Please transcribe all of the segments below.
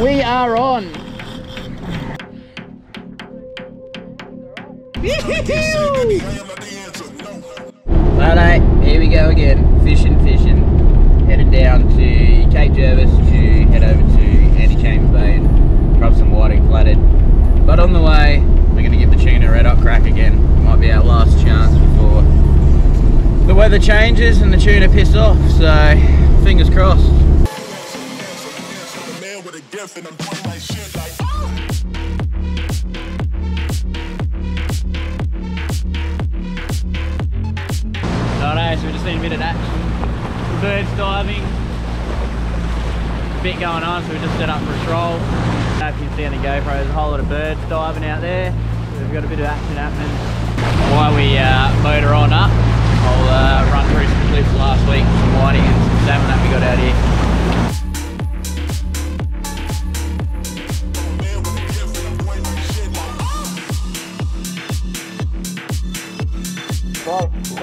We are on. Righto, here we go again. Fishing, fishing. Headed down to Cape Jervis to head over to Antechamber Bay and drop some whiting flathead. But on the way, we're going to give the tuna red hot crack again. Might be our last chance before the weather changes and the tuna piss off. So, fingers crossed. And I'm shit like Righto, so we're just seeing a bit of action. Birds diving. Bit going on, so we just set up for a troll. I if you can see on the GoPro, there's a whole lot of birds diving out there. We've got a bit of action happening. While we uh, motor on up, I'll uh, run through some clips last week, some whiting and some salmon that we got out here.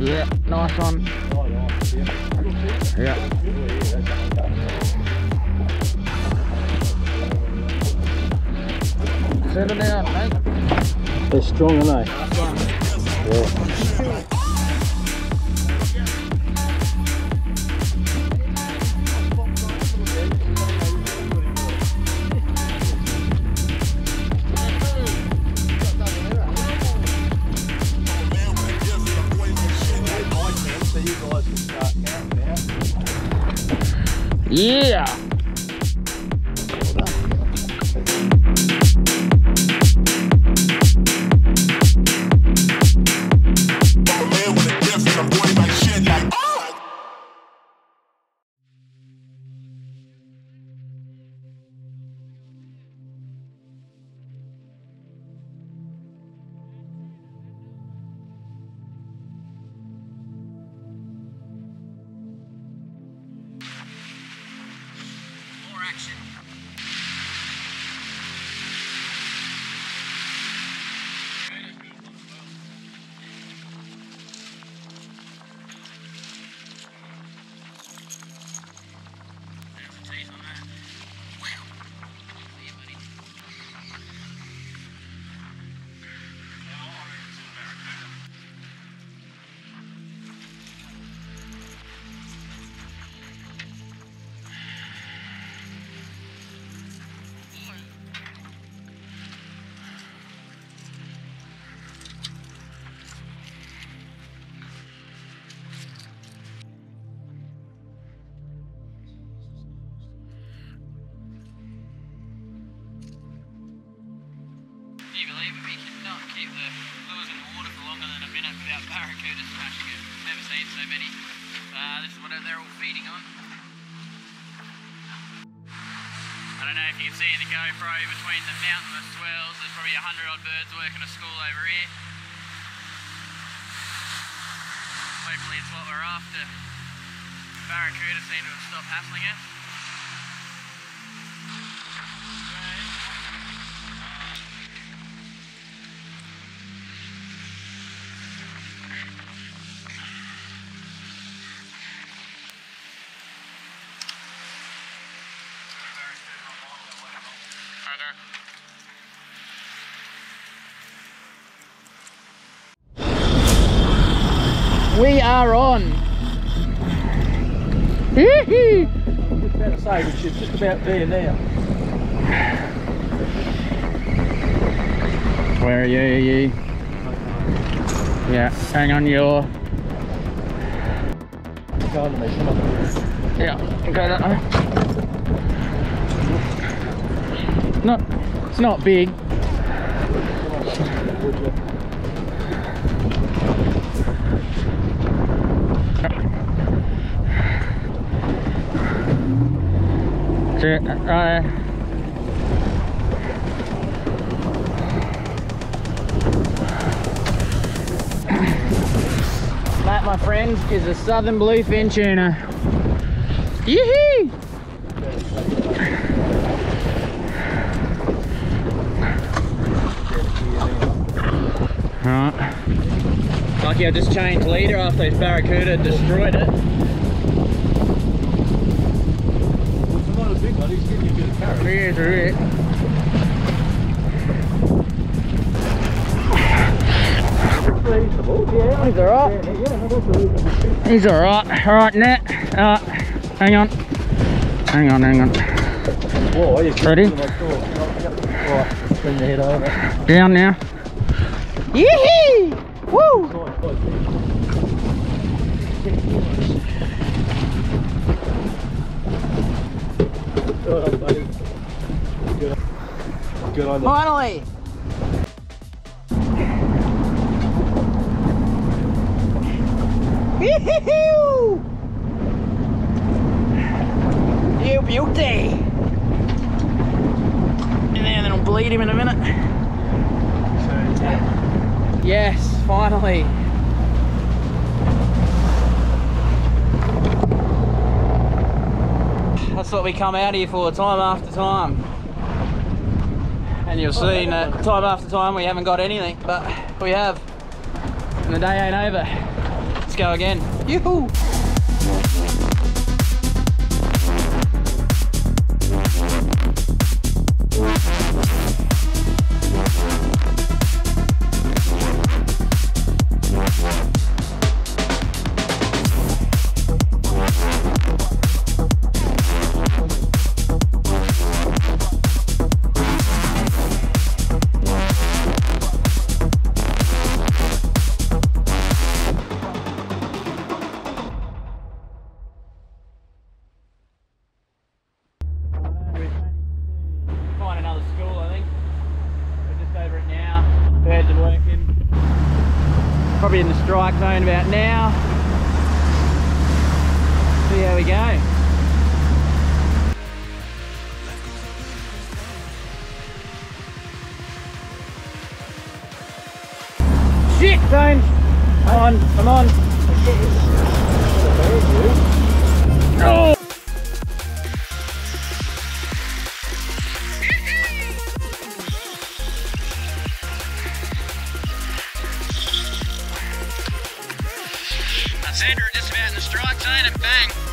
Yeah, nice one. Yeah. Settle down, mate. They're strong, aren't they? Yeah. The More We cannot keep the lures in the water for longer than a minute without barracouta smashing it. Never seen so many. Uh, this is what they're all feeding on. I don't know if you can see in the GoPro between the mountainous swells, there's probably a hundred odd birds working a school over here. Hopefully it's what we're after. Barracouta seem to have stopped hassling us. We are on. Just about to say, we should just about there now. Where are you? Are you? Yeah, hang on your. Yeah, go that way. Not, it's not big. Uh, uh. That, my friends, is a southern bluefin tuna. Yee! Alright. Lucky I just changed leader after those barracouta destroyed it. Bit of carrot. It. Yeah. He's alright. Yeah, yeah, that's a reasonable He's alright. Alright, net. Uh, hang on. Hang on, hang on. Whoa, you Ready? Right, bring the head over. Down now. Yee Woo! Good buddy. Good on. Good on. Finally! You beauty! And then it'll bleed him in a minute. Yes, finally. That's what we come out here for, time after time. And you'll see that uh, time after time we haven't got anything, but we have. And the day ain't over. Let's go again. Yoo-hoo! Find Probably in the strike zone about now. See how we go. Shit, James! I'm on, I'm on. Oh! About in the strike zone and bang.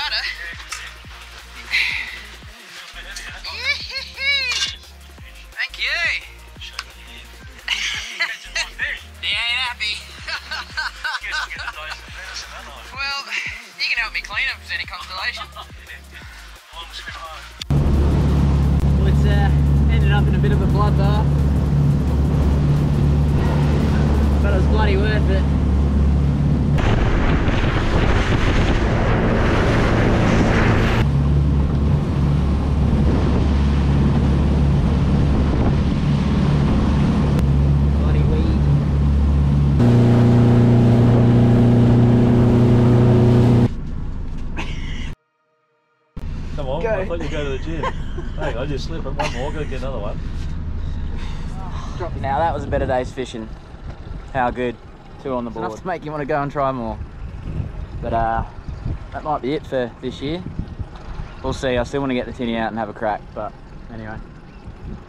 Fatter. Thank you. he ain't happy. well, you can help me clean them if any consolation. Well, it's uh, ended up in a bit of a bloodbath. But it was bloody worth it. Thought you'd go to the gym. hey, I just slip it. One more, gotta get another one. Now that was a better day's fishing. How good. Two on the board. Enough to make you want to go and try more. But uh, that might be it for this year. We'll see. I still want to get the tinny out and have a crack. But anyway.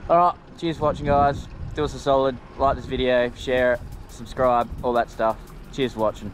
Alright, cheers for watching guys. Do us a solid. Like this video, share it, subscribe, all that stuff. Cheers for watching.